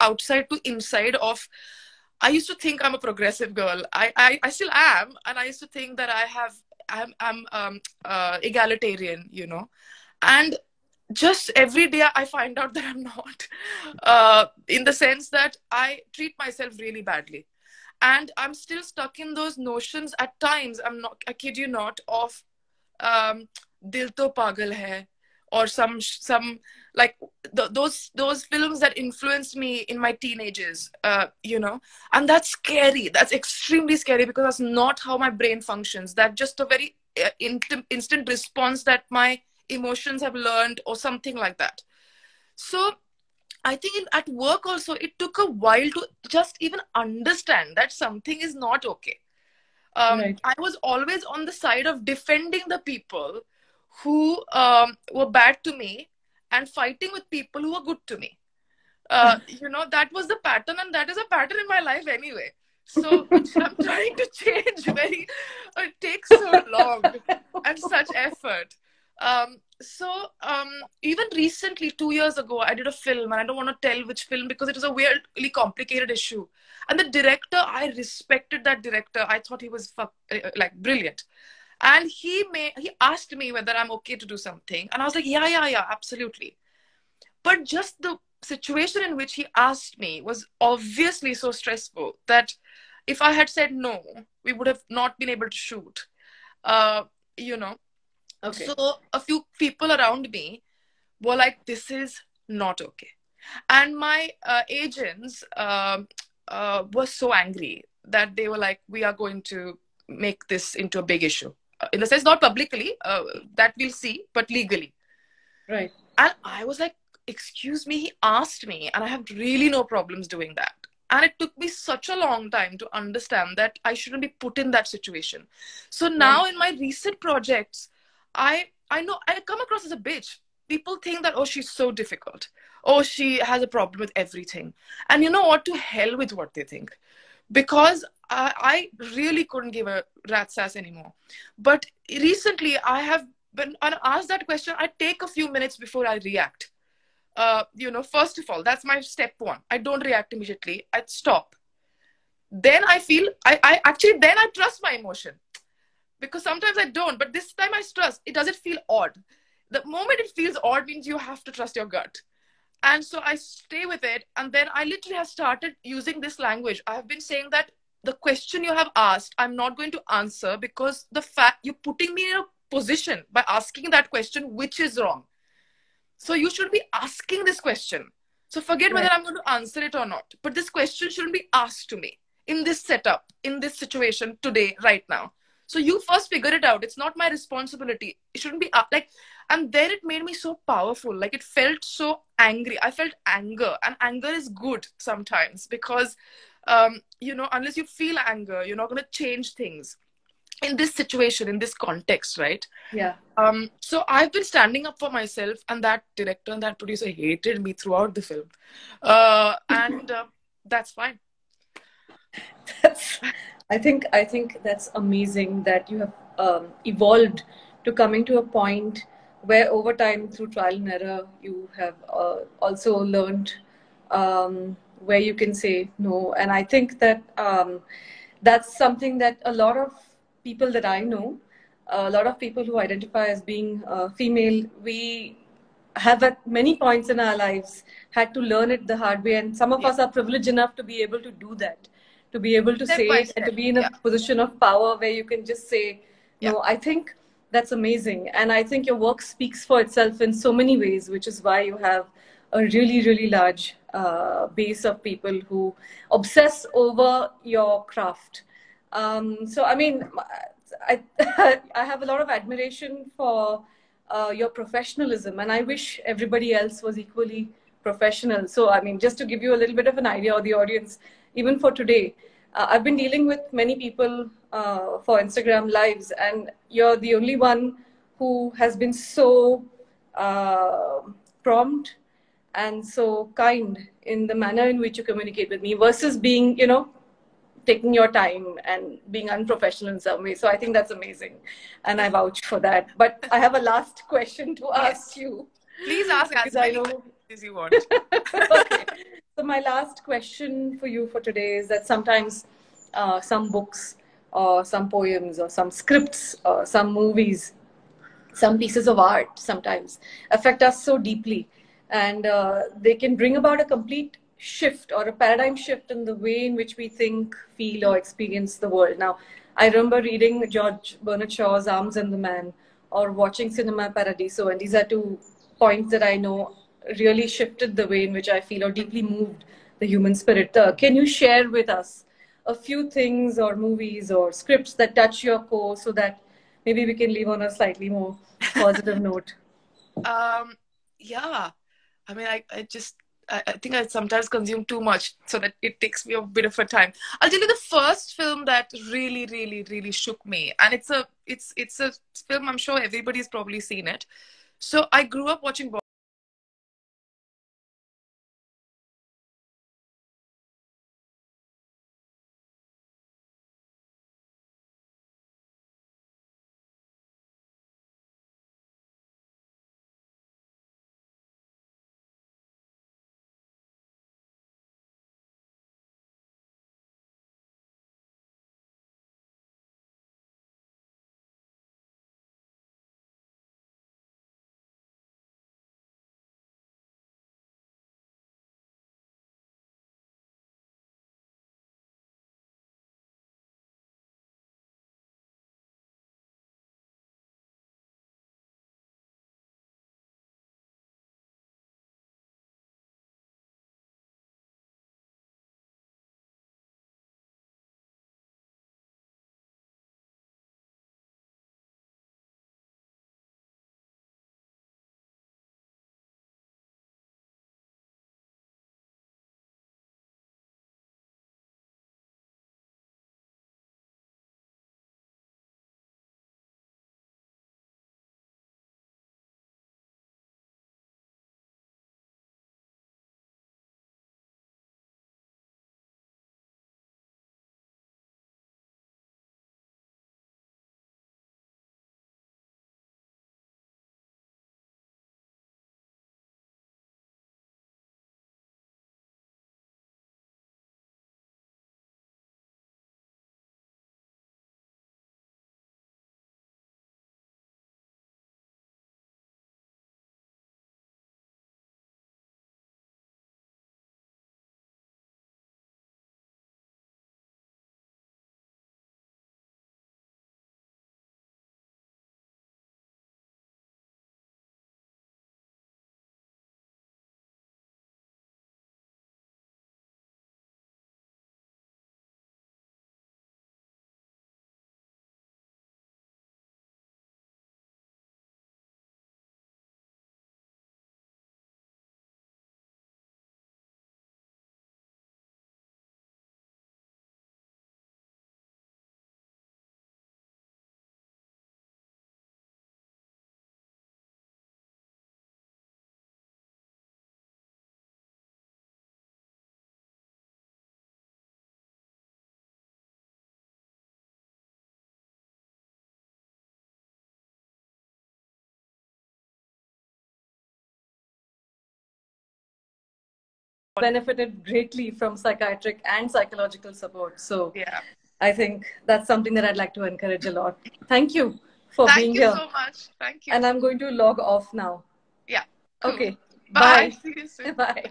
outside to inside of I used to think I'm a progressive girl. I, I, I still am, and I used to think that I have I'm I'm um, uh, egalitarian, you know, and just every day I find out that I'm not, uh, in the sense that I treat myself really badly, and I'm still stuck in those notions at times. I'm not, I kid you not, of um, dil to pagal hai, or some some like the, those those films that influenced me in my teenagers uh, you know? And that's scary. That's extremely scary because that's not how my brain functions. That just a very uh, in- instant response that my emotions have learned or something like that. So i think in, at work also it took a while to just even understand that something is not okay. Um, right. i was always on the side of defending the people who um, were bad to me and fighting with people who were good to me. Uh, you know, that was the pattern, and that is a pattern in my life anyway. So I'm trying to change very, it takes so long and such effort. Um, so um, even recently, two years ago, I did a film, and I don't want to tell which film because it was a weirdly complicated issue. And the director, I respected that director. I thought he was fuck, uh, like brilliant and he may he asked me whether i'm okay to do something. And i was like yeah yeah yeah absolutely. But just the situation in which he asked me was obviously so stressful that if i had said no we would have not been able to shoot. Uh you know okay. so a few people around me were like this is not okay. And my uh, agents uh, uh, were so angry that they were like we are going to make this into a big issue in the sense not publicly uh, that we'll see but legally. Right. And i was like excuse me he asked me and i have really no problems doing that. And it took me such a long time to understand that i shouldn't be put in that situation. So now right. in my recent projects i i know i come across as a bitch. People think that oh she's so difficult. Oh she has a problem with everything. And you know what? To hell with what they think. Because I, I really couldn't give a rat's ass anymore. But recently, I have been asked that question. I take a few minutes before I react. Uh, you know, first of all, that's my step one. I don't react immediately. I stop. Then I feel I, I actually then I trust my emotion because sometimes I don't, but this time I trust. It doesn't feel odd. The moment it feels odd means you have to trust your gut and so i stay with it and then i literally have started using this language i have been saying that the question you have asked i'm not going to answer because the fact you're putting me in a position by asking that question which is wrong. So you should be asking this question. So forget right. whether i'm going to answer it or not but this question shouldn't be asked to me in this setup in this situation today right now. So you first figure it out. It's not my responsibility. It shouldn't be uh, like and then it made me so powerful. Like it felt so angry. I felt anger and anger is good sometimes because um, you know unless you feel anger you're not going to change things in this situation in this context right? Yeah. Um so i've been standing up for myself and that director and that producer hated me throughout the film. Uh and uh, that's fine. That's i think i think that's amazing that you have um, evolved to coming to a point where over time through trial and error you have uh, also learned um, where you can say no and i think that um, that's something that a lot of people that i know a lot of people who identify as being uh, female we have at many points in our lives had to learn it the hard way and some of yeah. us are privileged enough to be able to do that to be able to say it and to be in a yeah. position of power where you can just say no yeah. i think that's amazing and i think your work speaks for itself in so many ways which is why you have a really really large uh, base of people who obsess over your craft. Um, so i mean i i have a lot of admiration for uh, your professionalism and i wish everybody else was equally professional. So i mean just to give you a little bit of an idea of the audience even for today uh, I've been dealing with many people uh, for Instagram lives, and you're the only one who has been so uh, prompt and so kind in the manner in which you communicate with me versus being, you know, taking your time and being unprofessional in some way. So I think that's amazing. And I vouch for that. But I have a last question to ask you. Please ask because I know movies you want. okay. So my last question for you for today is that sometimes uh, some books or some poems or some scripts or some movies, some pieces of art sometimes affect us so deeply, and uh, they can bring about a complete shift or a paradigm shift in the way in which we think, feel, or experience the world. Now, I remember reading George Bernard Shaw's Arms and the Man or watching Cinema Paradiso, and these are two points that I know really shifted the way in which I feel or deeply moved the human spirit. Uh, can you share with us a few things or movies or scripts that touch your core so that maybe we can leave on a slightly more positive note? Um, yeah. I mean, I, I just I, I think I sometimes consume too much, so that it takes me a bit of a time. I'll tell you the first film that really, really, really shook me, and it's a it's it's a film I'm sure everybody's probably seen it. So I grew up watching. Benefited greatly from psychiatric and psychological support. So Yeah. I think that's something that I'd like to encourage a lot. Thank you for Thank being you here. so much. Thank you. And I'm going to log off now. yeah. cool. Okay. Bye. See you soon. Bye.